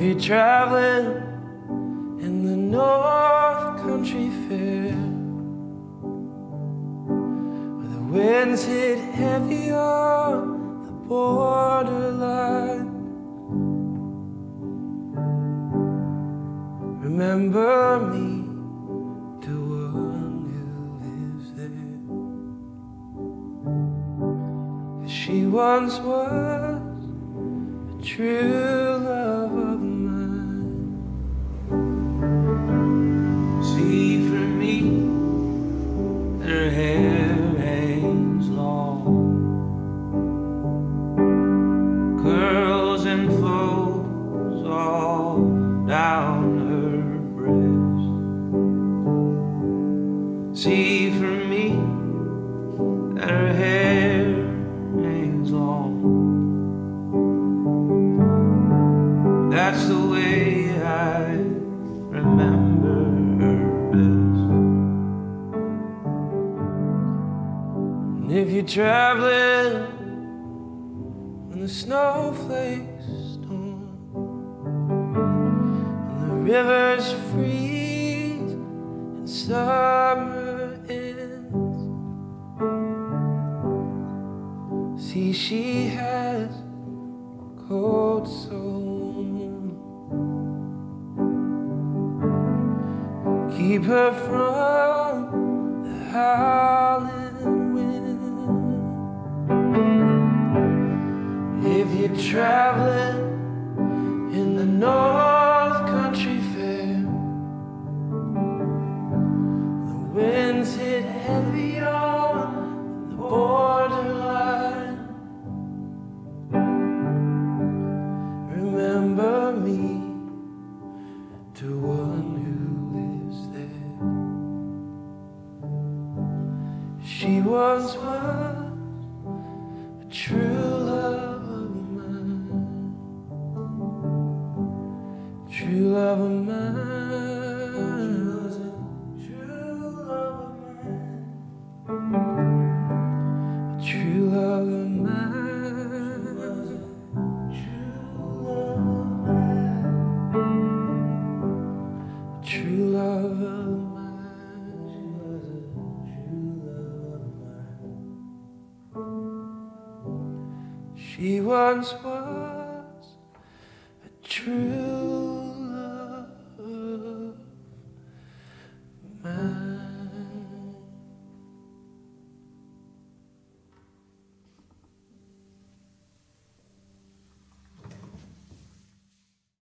if you're traveling in the North Country Fair, where the winds hit heavy on the borderline, remember me to one who lives there. she once was a true love her hair hangs long, curls and flows all down her breast. See for me that her hair And if you're traveling when the snowflakes storm and the rivers freeze and summer ends, see she has a cold soul. Keep her from the howling traveling in the North Country Fair, the winds hit heavy on the borderline. Remember me to one who lives there. She was once a true of mine, mine, true love of mine, mine, true love of mine. She once was a true